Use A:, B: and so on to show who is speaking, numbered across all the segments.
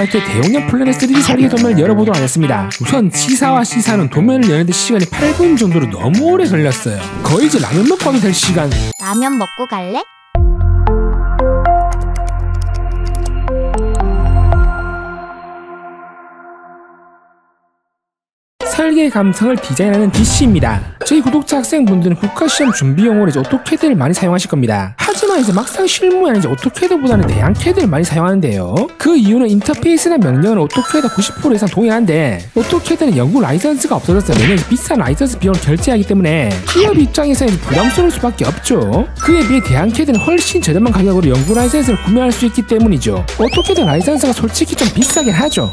A: 메가바이트 대용량 플랜트 3D 설계 도면을 열어보도록 하겠습니다. 우선 G사와 C사는 도면을 여는데 시간이 8분 정도로 너무 오래 걸렸어요. 거의 이제 라면 먹고 와도 될 시간.
B: 라면 먹고 갈래?
A: 설계 감성을 디자인하는 DC입니다. 저희 구독자 학생분들은 국가시험 준비용으로 이제 오토캐드를 많이 사용하실 겁니다. 하지만 이제 막상 실무에는 이제 오토캐드보다는 대안 캐드를 많이 사용하는데요. 그 이유는 인터페이스나 명령은 오토캐드 90% 이상 동일한데 오토캐드는 영구 라이선스가 없어졌어요. 왜냐면 비싼 라이선스 비용을 결제하기 때문에 기업 입장에서는 부담스러울 수밖에 없죠. 그에 비해 대안 캐드는 훨씬 저렴한 가격으로 영구 라이선스를 구매할 수 있기 때문이죠. 오토캐드 라이선스가 솔직히 좀 비싸긴 하죠.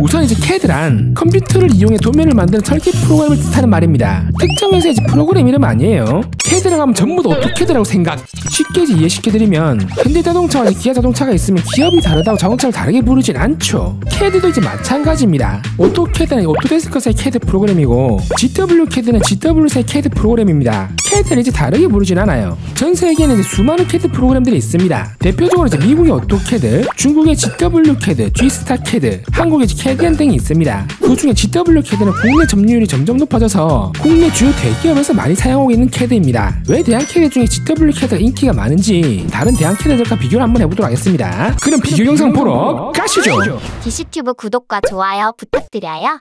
A: 우선 이제 CAD란 컴퓨터를 이용해 도면을 만드는 설계 프로그램을 뜻하는 말입니다. 특정 회사의 프로그램 이름 아니에요. CAD라고 하면 전부 다 오토캐드라고 생각. 쉽게 이해시켜드리면 현대 자동차와 이제 기아 자동차가 있으면 기업이 다르다고 자동차를 다르게 부르진 않죠. CAD도 이제 마찬가지입니다. 오토캐드는 오토데스크사의 CAD 프로그램이고 ZWCAD는 ZW사의 CAD 프로그램입니다. CAD를 이제 다르게 부르진 않아요. 전 세계에는 이제 수많은 CAD 프로그램들이 있습니다. 대표적으로 이제 미국의 오토캐드, 중국의 ZWCAD, G스타캐드, 한국의 캐디안 등이 있습니다. 그 중에 ZW캐드는 국내 점유율이 점점 높아져서 국내 주요 대기업에서 많이 사용하고 있는 캐드입니다. 왜 대안 캐드 중에 ZW캐드가 인기가 많은지 다른 대안 캐드들과 비교를 한번 해보도록 하겠습니다. 그럼 비교 영상 보러 가시죠.
B: DC튜브 구독과 좋아요 부탁드려요.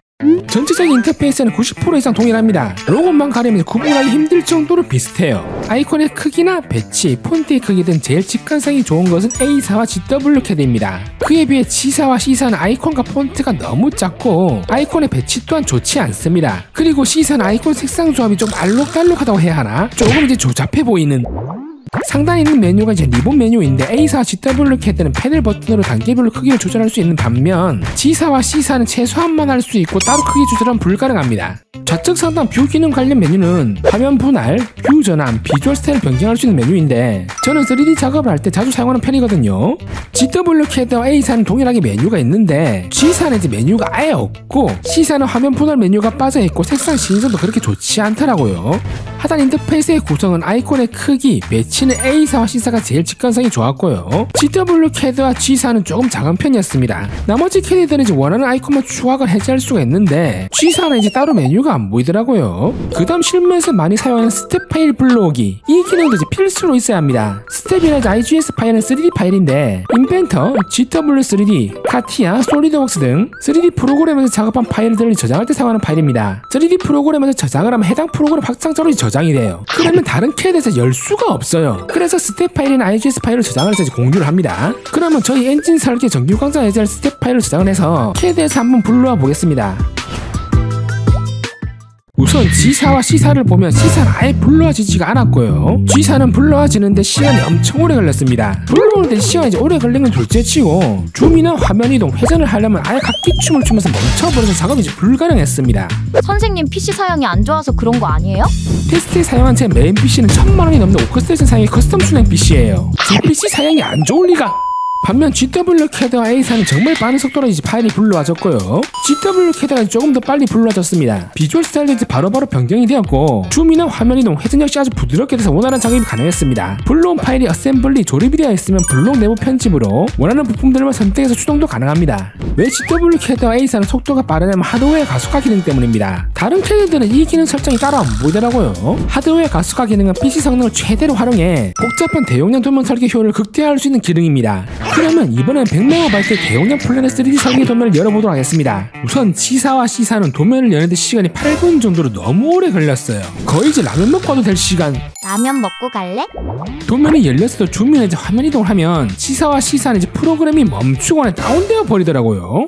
A: 전체적인 인터페이스는 90% 이상 동일합니다. 로고만 가리면 구분하기 힘들 정도로 비슷해요. 아이콘의 크기나 배치, 폰트의 크기 등 제일 직관성이 좋은 것은 A사와 ZW캐드입니다. 그에 비해 G사와 C사는 아이콘과 폰트가 너무 작고 아이콘의 배치 또한 좋지 않습니다. 그리고 C사는 아이콘 색상 조합이 좀 알록달록하다고 해야 하나? 조금 이제 조잡해 보이는 상단에 있는 메뉴가 이제 리본 메뉴인데 A사와 ZW캐드는 패널 버튼으로 단계별로 크기를 조절할 수 있는 반면 G사와 C사는 최소화만 할 수 있고 따로 크기 조절은 불가능합니다. 좌측 상단 view 기능 관련 메뉴는 화면 분할, view 전환, 비주얼 스타일 변경할 수 있는 메뉴인데 저는 3D 작업을 할 때 자주 사용하는 편이거든요. ZW캐드와 A사는 동일하게 메뉴가 있는데 G사는 이제 메뉴가 아예 없고 C사는 화면 분할 메뉴가 빠져있고 색상 선명도 그렇게 좋지 않더라고요. 하단 인터페이스의 구성은 아이콘의 크기, 배치는 A사와 C사가 제일 직관성이 좋았고요. ZW캐드와 G사는 조금 작은 편이었습니다. 나머지 캐드들은 이제 원하는 아이콘만 추가나 해제할 수가 있는데 G사는 이제 따로 메뉴가 안 보이더라고요. 그 다음 실무에서 많이 사용하는 스텝 파일 불러오기 이 기능도 이제 필수로 있어야 합니다. STEP이나 IGS 파일은 3D 파일인데 Inventor, ZW3D, CATIA, SolidWorks 등 3D 프로그램에서 작업한 파일들을 저장할 때 사용하는 파일입니다. 3D 프로그램에서 저장을 하면 해당 프로그램 확장자로 저장이 돼요. 그러면 다른 캐드에서 열 수가 없어요. 그래서 스텝 파일이나 IGS 파일을 저장을 해서 공유를 합니다. 그러면 저희 엔진 설계 정규 광장 예제할 스텝 파일을 저장을 해서 캐드에서 한번 불러와 보겠습니다. 우선 G사와 C사를 보면 C사는 아예 불러와지지가 않았고요. G사는 불러와지는데 시간이 엄청 오래 걸렸습니다. 불러오는데 시간이 오래 걸린 건 둘째치고 줌이나 화면 이동, 회전을 하려면 아예 각기춤을 추면서 멈춰버려서 작업이 불가능했습니다.
B: 선생님 PC 사양이 안 좋아서 그런 거 아니에요?
A: 테스트에 사용한 제 메인 PC는 천만 원이 넘는 워크스테이션 사양의 custom 수냉 PC예요. 제 PC 사양이 안 좋을 리가. 반면 ZW 캐드와 A사는 정말 빠른 속도로 이제 파일이 불러와졌고요. ZW 캐드가 조금 더 빨리 불러와졌습니다. 비주얼 스타일도 이제 바로바로 변경이 되었고 줌이나 화면 이동, 회전 역시 아주 부드럽게 돼서 원활한 작업이 가능했습니다. 불러온 파일이 assembly, 조립이 되어 있으면 블록 내부 편집으로 원하는 부품들만 선택해서 추출도 가능합니다. 왜 ZW 캐드와 A사는 속도가 빠르냐면 하드웨어 가속화 기능 때문입니다. 다른 캐드들은 이 기능 설정이 따로 안 보이더라고요. 하드웨어 가속화 기능은 PC 성능을 최대로 활용해 복잡한 대용량 도면 설계 효율을 극대화할 수 있는 기능입니다. 그러면 이번엔 100MB 대용량 플랜트 3D 설계 도면을 열어보도록 하겠습니다. 우선 G사와 C사는 도면을 여는데 시간이 8분 정도로 너무 오래 걸렸어요. 거의 이제 라면 먹고 와도 될 시간.
B: 라면 먹고 갈래?
A: 도면이 열렸어도 줌이나 이제 화면 이동을 하면 G사와 C사는 이제 프로그램이 멈추거나 다운되어 버리더라고요.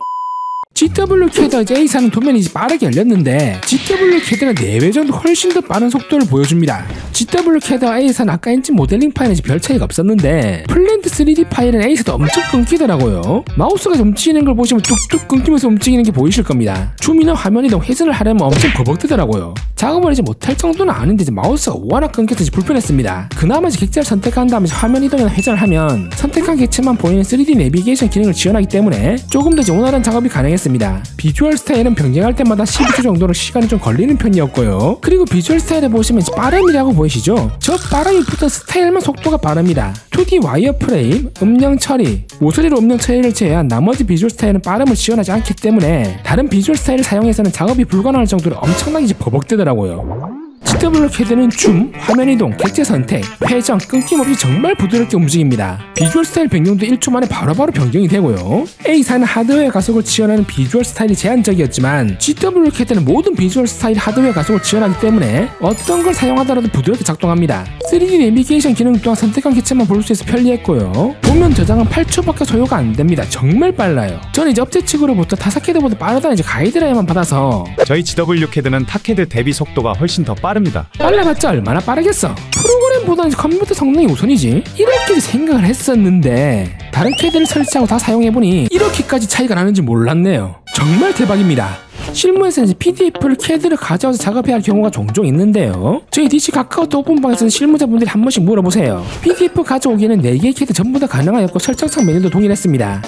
A: ZW캐드와 이제 A사는 도면이 빠르게 열렸는데 ZW캐드가 4배 정도 훨씬 더 빠른 속도를 보여줍니다. ZW캐드와 A사는 아까 엔진 모델링 파일은 별 차이가 없었는데 플랜트 3D 파일은 A사도 엄청 끊기더라고요. 마우스가 움직이는 걸 보시면 뚝뚝 끊기면서 움직이는 게 보이실 겁니다. 줌이나 화면 이동, 회전을 하려면 엄청 버벅대더라고요. 작업을 이제 못할 정도는 아닌데 이제 마우스가 워낙 끊겨서 이제 불편했습니다. 그나마 이제 객체를 선택한 다음에 화면 이동이나 회전을 하면 선택한 객체만 보이는 3D 내비게이션 기능을 지원하기 때문에 조금 더 이제 원활한 작업이 가능했습니다. 있습니다. 비주얼 스타일은 변경할 때마다 12초 정도로 시간이 좀 걸리는 편이었고요. 그리고 비주얼 스타일에 보시면 빠름이라고 보이시죠? 저 빠름이 붙은 스타일만 속도가 빠릅니다. 2D wireframe, 음영 처리, 모서리로 음영 처리를 제외한 나머지 비주얼 스타일은 빠름을 지원하지 않기 때문에 다른 비주얼 스타일을 사용해서는 작업이 불가능할 정도로 엄청나게 버벅대더라고요. ZW 캐드는 줌, 화면 이동, 객체 선택, 회전, 끊김없이 정말 부드럽게 움직입니다. 비주얼 스타일 변경도 1초 만에 바로바로 변경이 되고요. A사는 하드웨어 가속을 지원하는 비주얼 스타일이 제한적이었지만 ZW 캐드는 모든 비주얼 스타일 하드웨어 가속을 지원하기 때문에 어떤 걸 사용하더라도 부드럽게 작동합니다. 3D 내비게이션 기능 또한 선택한 객체만 볼 수 있어 편리했고요. 도면 저장은 8초밖에 소요가 안 됩니다. 정말 빨라요. 저는 이제 업체 측으로부터 타사캐드보다 빠르다는 이제 가이드라인만 받아서
C: 저희 ZW 캐드는 타캐드 대비 속도가 훨씬 더 빠릅니다.
A: 빨라봤자 얼마나 빠르겠어 프로그램보다는 컴퓨터 성능이 우선이지 이렇게 생각을 했었는데 다른 캐드를 설치하고 다 사용해보니 이렇게까지 차이가 나는지 몰랐네요 정말 대박입니다 실무에서는 PDF를 캐드로 가져와서 작업해야 할 경우가 종종 있는데요. 저희 DC 카카오톡 오픈방에서는 실무자분들이 한 번씩 물어보세요. PDF 가져오기에는 4개의 캐드 전부 다 가능하였고 설정상 메뉴도 동일했습니다.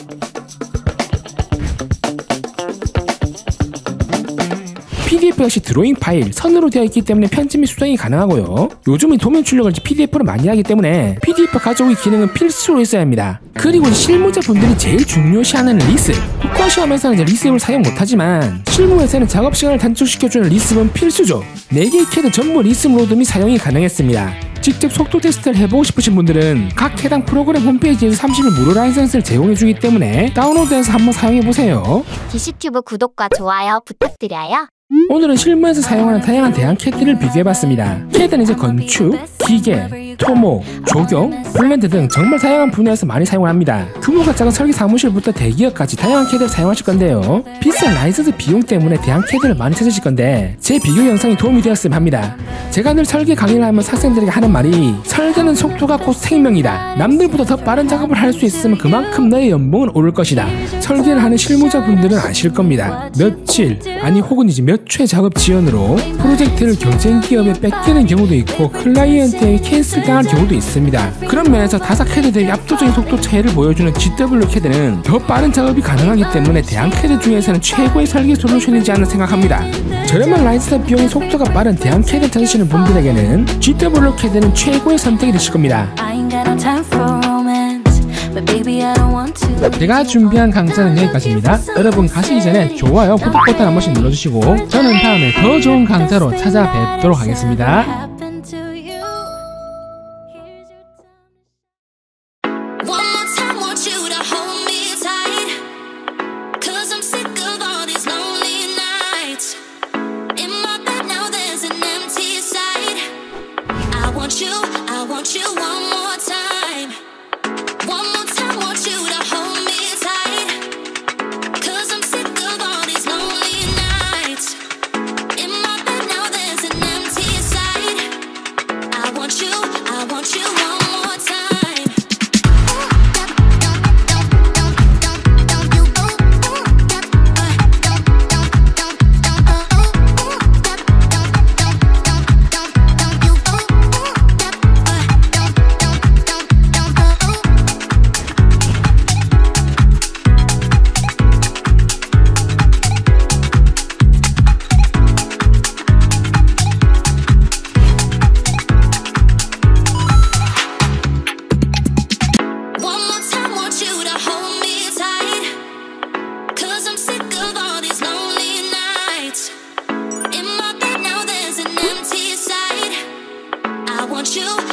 A: PDF 역시 드로잉 파일, 선으로 되어 있기 때문에 편집 및 수정이 가능하고요. 요즘은 도면 출력을 PDF로 많이 하기 때문에 PDF 가져오기 기능은 필수로 있어야 합니다. 그리고 실무자분들이 제일 중요시하는 LISP. 국가 시험에서는 LISP을 사용 못하지만 실무에서는 작업 시간을 단축시켜주는 LISP은 필수죠. 4개의 캐드 전부 LISP load 및 사용이 가능했습니다. 직접 속도 테스트를 해보고 싶으신 분들은 각 해당 프로그램 홈페이지에서 30일 무료 라이선스를 제공해주기 때문에 다운로드해서 한번 사용해보세요.
B: DC튜브 구독과 좋아요 부탁드려요.
A: 오늘은 실무에서 사용하는 다양한 대안 캐드를 비교해봤습니다. 캐드는 이제 건축, 기계, 토목, 조경, 플랜트 등 정말 다양한 분야에서 많이 사용을 합니다. 규모가 작은 설계 사무실부터 대기업까지 다양한 캐드를 사용하실 건데요. 비싼 라이선스 비용 때문에 대안 캐드를 많이 찾으실 건데 제 비교 영상이 도움이 되었으면 합니다. 제가 늘 설계 강의를 하면서 학생들에게 하는 말이 설계는 속도가 곧 생명이다. 남들보다 더 빠른 작업을 할 수 있으면 그만큼 너의 연봉은 오를 것이다. 설계를 하는 실무자분들은 아실 겁니다. 며칠, 아니 혹은 이제 몇 초의 작업 지연으로 프로젝트를 경쟁 기업에 뺏기는 경우도 있고 클라이언트에게 cancel 당할 경우도 있습니다. 그런 면에서 타사 캐드 대비 압도적인 속도 차이를 보여주는 ZW 캐드는 더 빠른 작업이 가능하기 때문에 대안 캐드 중에서는 최고의 설계 솔루션이지 않나 생각합니다. 저렴한 라이선스 비용에 속도가 빠른 대안 캐드 찾으시는 분들에게는 ZW 캐드는 최고의 선택이 되실 겁니다. 제가 준비한 강좌는 여기까지입니다. 여러분 가시기 전에 좋아요, 구독 버튼 한 번씩 눌러주시고 저는 다음에 더 좋은 강좌로 찾아뵙도록 하겠습니다. you you